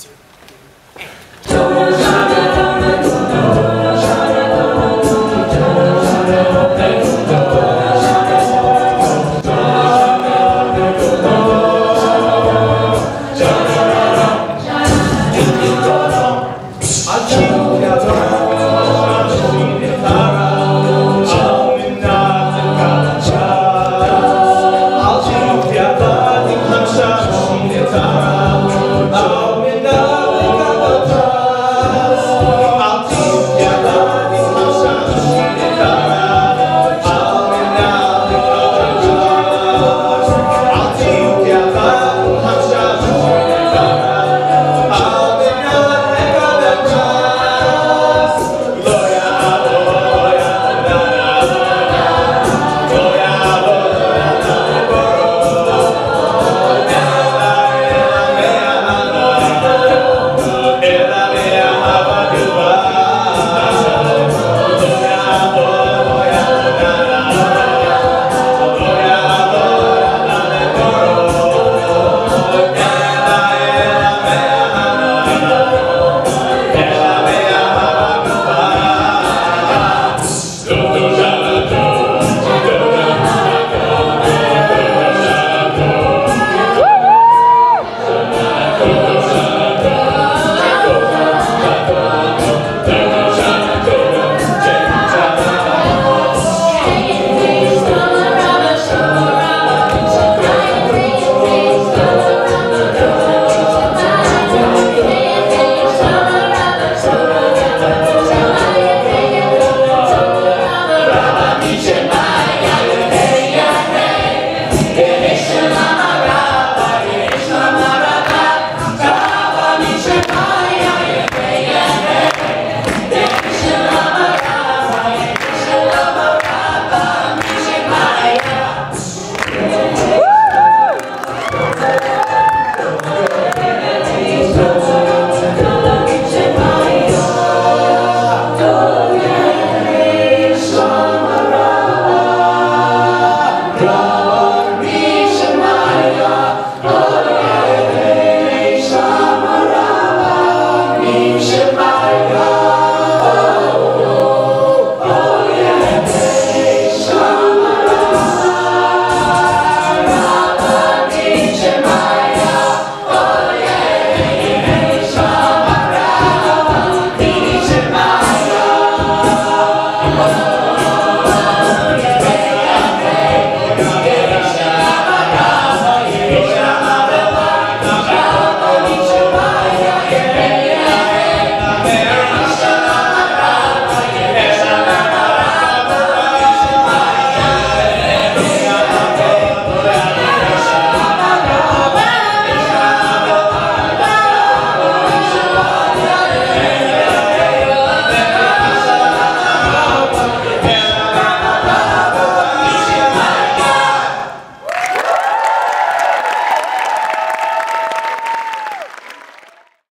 answer. Asia.